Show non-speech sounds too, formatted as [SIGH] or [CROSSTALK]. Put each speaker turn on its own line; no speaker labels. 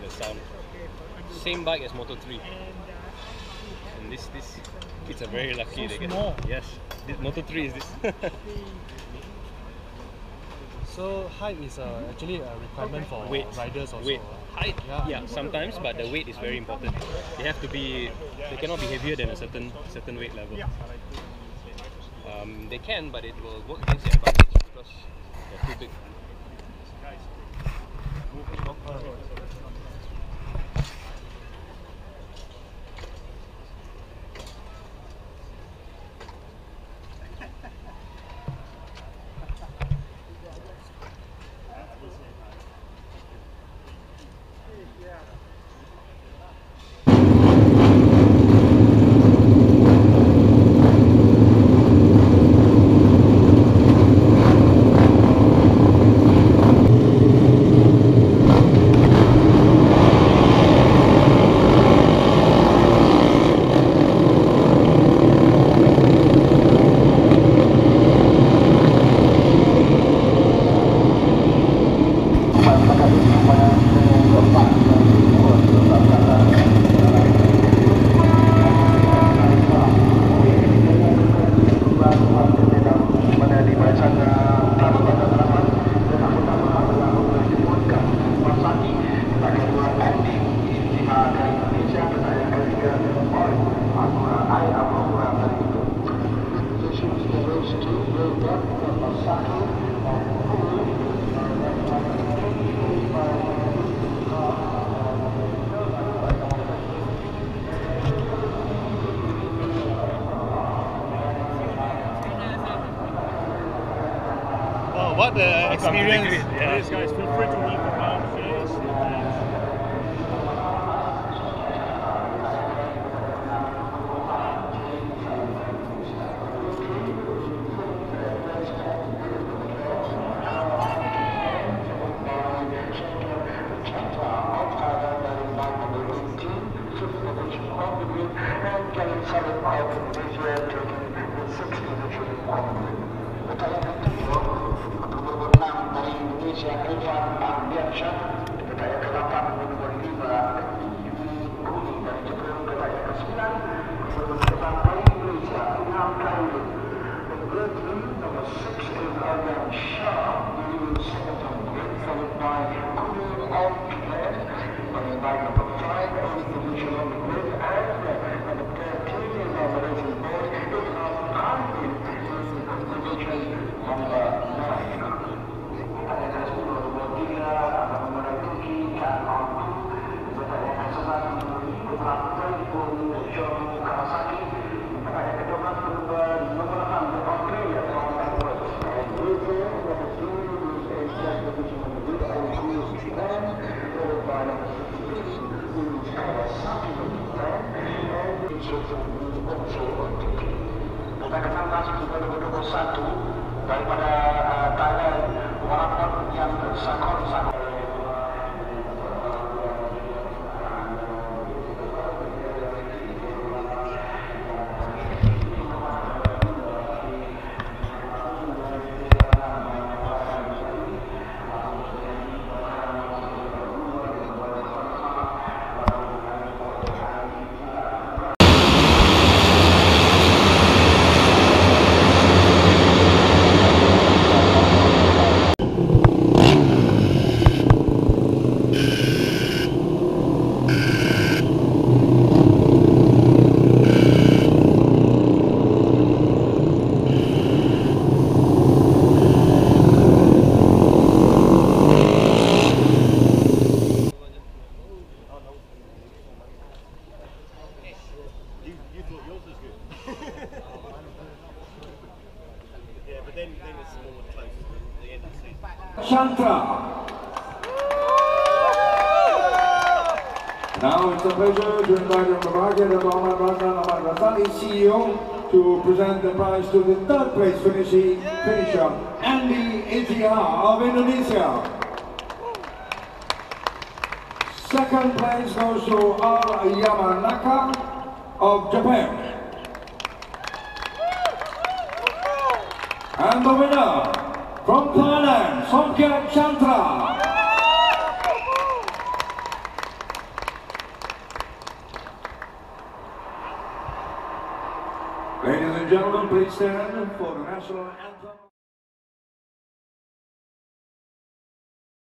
sound. Same bike as Moto 3. And this this kids are very lucky.
So
they get
small.
yes. This, Moto 3 is this. [LAUGHS]
So height is uh, actually a requirement for
weight
riders also.
weight height
Yeah.
yeah. sometimes but the weight is very important they have to be they cannot be heavier than a certain certain weight level um, they can but it will work against their advantage because they're too big
Oh, what the experience?
Yeah.
Please, guys, feel free to leave the ground, please.
dari Indonesia Irfan Ardiansyah Kedaya ke-8 nomor 5 Kuni dari Jepun Kedaya ke-9 Bersama kali Indonesia Ilham Khairul Dan Bradley nomor daripada uh, Thailand warna yang sakon-sakon
Chantra. Now it's a pleasure to invite the market of Ahmad Razan Ahmad Razali, CEO, to present the prize to the third place finishing finisher, Andy Izdihar of Indonesia. Second place goes to R. Yamanaka of Japan. And the winner from Thailand, Somkiat Chantra. Ladies and gentlemen, please stand for the national anthem.